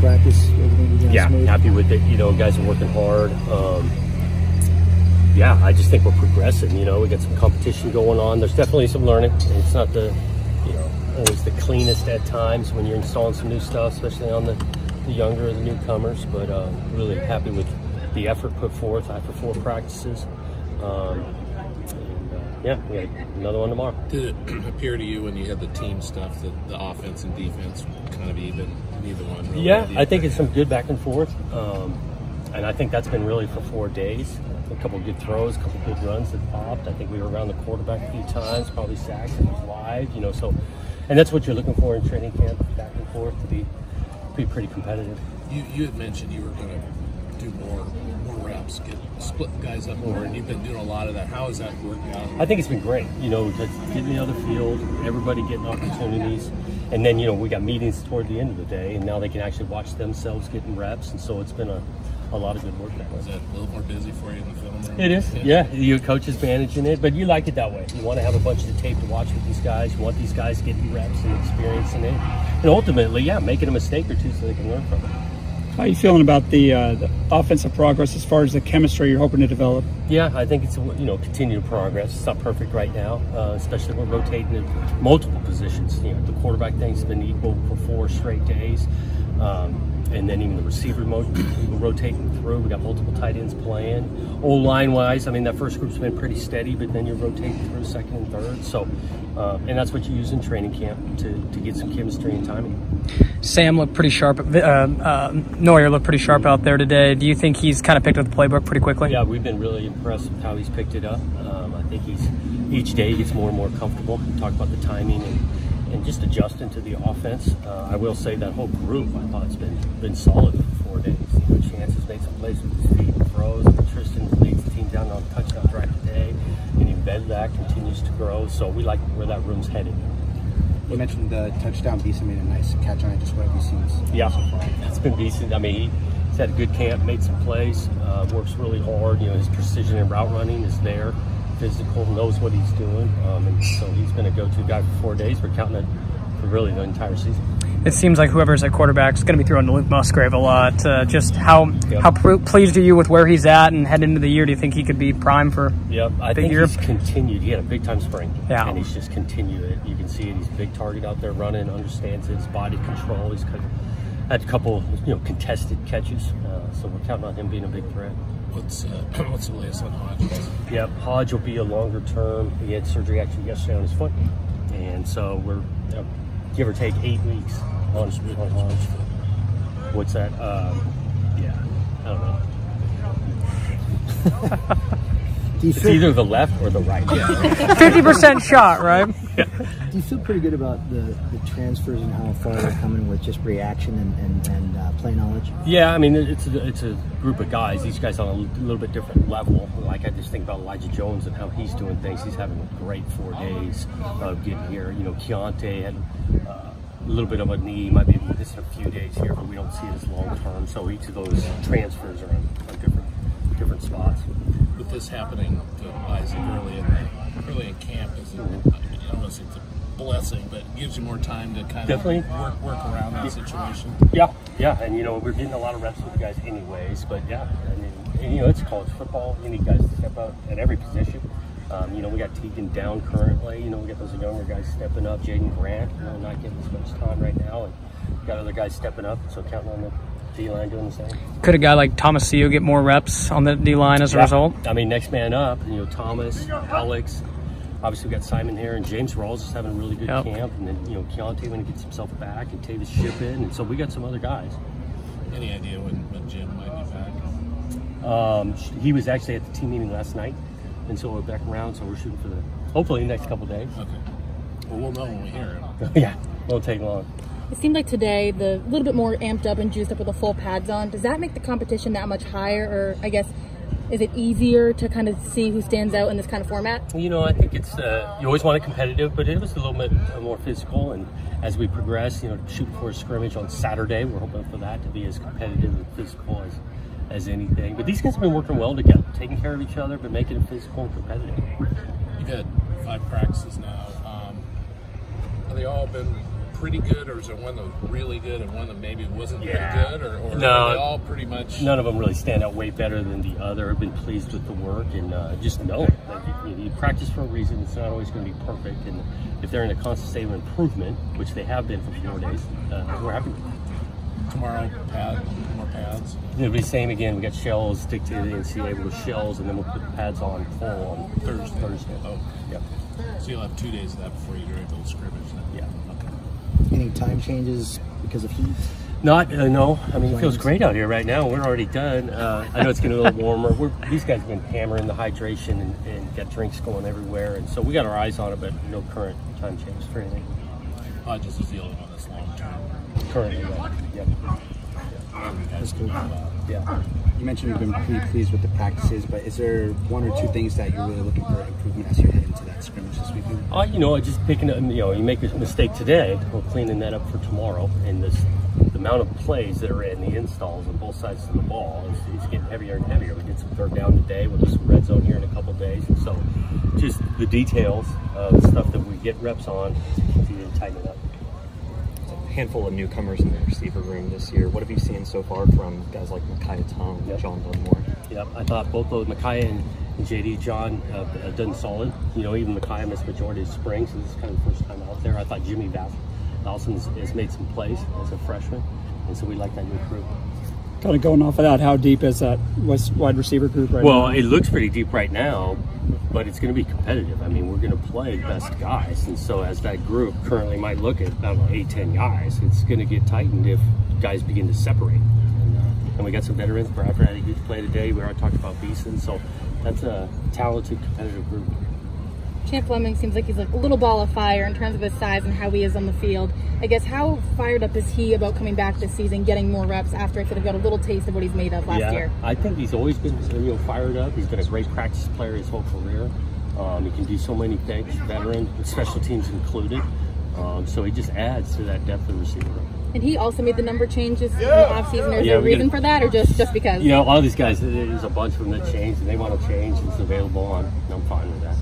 practice? Everything you Yeah, made? happy with it. You know, guys are working hard. Um, yeah, I just think we're progressing. You know, we got some competition going on. There's definitely some learning. It's not the, you know, always the cleanest at times when you're installing some new stuff, especially on the, the younger or the newcomers. But uh, really happy with the effort put forth after four practices. Um, and, uh, yeah, we got another one tomorrow. Did it appear to you when you had the team stuff that the offense and defense kind of even, neither one? Really Yeah, I think it's some good back and forth. Um, and I think that's been really for four days. A couple of good throws, a couple good runs that popped. I think we were around the quarterback a few times, probably sacks and was live, you know, so and that's what you're looking for in training camp, back and forth to be be pretty competitive. You, you had mentioned you were going to do more more reps, get split guys up more, and you've been doing a lot of that. How has that worked out? I think it's been great, you know, getting the other field, everybody getting opportunities. And then, you know, we got meetings toward the end of the day, and now they can actually watch themselves getting reps. And so it's been a, a lot of good work that way. Is that a little more busy for you in the film room? It is, yeah. Your coach is managing it, but you like it that way. You want to have a bunch of tape to watch with these guys. You want these guys getting reps and experiencing it, and ultimately, yeah, making a mistake or two so they can learn from it. How are you feeling about the, uh, the offensive progress as far as the chemistry you're hoping to develop? Yeah, I think it's you know continued progress. It's not perfect right now, uh, especially we're rotating in multiple positions. You know, the quarterback thing's been equal for four straight days, um, and then even the receiver mo- we're rotating through. We got multiple tight ends playing. O line wise, I mean that first group's been pretty steady, but then you're rotating through second and third. So, uh, and that's what you use in training camp to, to get some chemistry and timing. Sam looked pretty sharp. Uh, uh, Noyer looked pretty sharp out there today. Do you think he's kind of picked up the playbook pretty quickly? Yeah, we've been really impressed with how he's picked it up. Um, I think he's each day gets more and more comfortable. We talk about the timing and, and just adjusting to the offense. Uh, I will say that whole group, I thought it's been been solid for four days. You know, made some plays with his feet and throws. Tristan leads the team down on touchdown drive today, and that continues to grow. So we like where that room's headed. You mentioned the touchdown. Beason made a nice catch on it. Just what have you seen? Yeah, so that's been decent. I mean, he, he's had a good camp, made some plays, uh, works really hard. You know, his precision in route running is there. Physical, knows what he's doing, um, and so he's been a go-to guy for four days. We're counting it for really the entire season. It seems like whoever's at quarterback is going to be throwing to Luke Musgrave a lot. Uh, just how Yep. how pr- pleased are you with where he's at and head into the year? Do you think he could be prime for? Yep, I think year. he's continued. He had a big time spring, Yeah. and he's just continued it. You can see it. He's a big target out there running, understands his body control. He's had a couple, you know, contested catches, uh, so we're counting on him being a big threat. What's uh, what's the latest on Hodgins? Yep, Hodge will be a longer term. He had surgery actually yesterday on his foot, and so we're you know, give or take eight weeks on, on Hodge. What's that? Um, yeah, I don't know. Do you It's feel, either the left or the right. Fifty percent shot, right? do you feel pretty good about the, the transfers and how far they're coming with just reaction and, and, and uh, play knowledge? Yeah, I mean it's a, it's a group of guys. These guys on a little bit different level. Like I just think about Elijah Jones and how he's doing things. He's having a great four days of getting here. You know, Keontae had uh, a little bit of a knee. Might be missing a few days here, but we don't see it as long term. So each of those transfers are on, on different different spots. With this happening to Isaac early in the, early in camp, is it, I don't know if it's a blessing, but it gives you more time to kind Definitely. of work work around that situation. Yeah, yeah, and you know we're getting a lot of reps with the guys anyways. But yeah, I mean, and, you know it's college football. You need guys to step up at every position. Um, you know we got Tegan down currently. You know we got those younger guys stepping up. Jaden Grant, you know, not getting as much time right now, and got other guys stepping up. So counting on the D line doing the same. Could a guy like Tomasio get more reps on the D line as a result? I mean, next man up. You know Thomas, Alex. Obviously, we got Simon here, and James Rawls is having a really good Yep. camp. And then you know Keontae when he gets himself back, and Tavis Shippen, and so we got some other guys. Any idea when, when Jim might be back? Um, he was actually at the team meeting last night, and so we're back around. So we're shooting for the hopefully the next couple days. Okay. Well, we'll know when we hear him. yeah, won't take long. It seemed like today the little bit more amped up and juiced up with the full pads on. Does that make the competition that much higher, or I guess is it easier to kind of see who stands out in this kind of format? You know, I think it's uh, you always want it competitive, but it was a little bit uh, more physical. And as we progress, you know, shooting for a scrimmage on Saturday, we're hoping for that to be as competitive and physical as as anything. But these guys have been working well together, taking care of each other, but making it physical and competitive. You've had five practices now. Um, have they all been pretty good, or is there one that was really good and one that maybe wasn't Yeah. very good, or, or No. are they all pretty much? None of them really stand out way better than the other. I've been pleased with the work and uh, just know like, you, you practice for a reason. It's not always going to be perfect. And if they're in a constant state of improvement, which they have been for four days, uh, we're happy. Tomorrow, pad, more pads. It'll be the same again. We got shells dictated in NCAA with shells, and then we'll put the pads on full on Thursday. Thursday. Oh, Yep. so you'll have two days of that before you're able to scrimmage. Then. Yeah. Okay. Any time changes because of heat? Not, uh, no. I mean, it feels great out here right now. We're already done. Uh, I know it's getting a little warmer. We're, these guys have been hammering the hydration and, and got drinks going everywhere. And so we got our eyes on it, but no current time change for anything. Hodgins is the only one that's long term. Currently, uh, yep. Yeah. You mentioned you've been pretty pleased with the practices, but is there one or two things that you're really looking for improvement as you head into that scrimmage this weekend? Uh, you know, just picking up, you know, you make a mistake today, we're cleaning that up for tomorrow. And this, the amount of plays that are in the installs on both sides of the ball is, is getting heavier and heavier. We did some third down today, we'll do some red zone here in a couple days. And so just the details of stuff that we get reps on to continue to tighten it up. Handful of newcomers in the receiver room this year. What have you seen so far from guys like Micaiah Tom and Yep. John Dunmore? Yep, I thought both of Micaiah and, JD John uh, have done solid. You know, even Micaiah missed majority of spring, so this is kind of the first time out there. I thought Jimmy Dawson has made some plays as a freshman, and so we like that new crew. Kind of going off of that, how deep is that west wide receiver group right Well, now? Well, it looks pretty deep right now, but it's going to be competitive. I mean, we're going to play best guys, and so as that group currently might look at I don't know eight, ten guys, it's going to get tightened if guys begin to separate. And, uh, and we got some veterans. Bradford had a huge play today. We already talked about Beason, so that's a talented, competitive group. Champ Fleming seems like he's like a little ball of fire in terms of his size and how he is on the field. I guess how fired up is he about coming back this season, getting more reps after I sort of got a little taste of what he's made of last yeah, year? I think he's always been you know fired up. He's been a great practice player his whole career. Um, he can do so many things, veteran, special teams included. Um, so he just adds to that depth of receiver. And he also made the number changes in the offseason. Is Yeah, there a reason gotta- for that or just, just because? You know, a lot of these guys, there's a bunch of them that change, and they want to change. It's available on. I'm fine with that.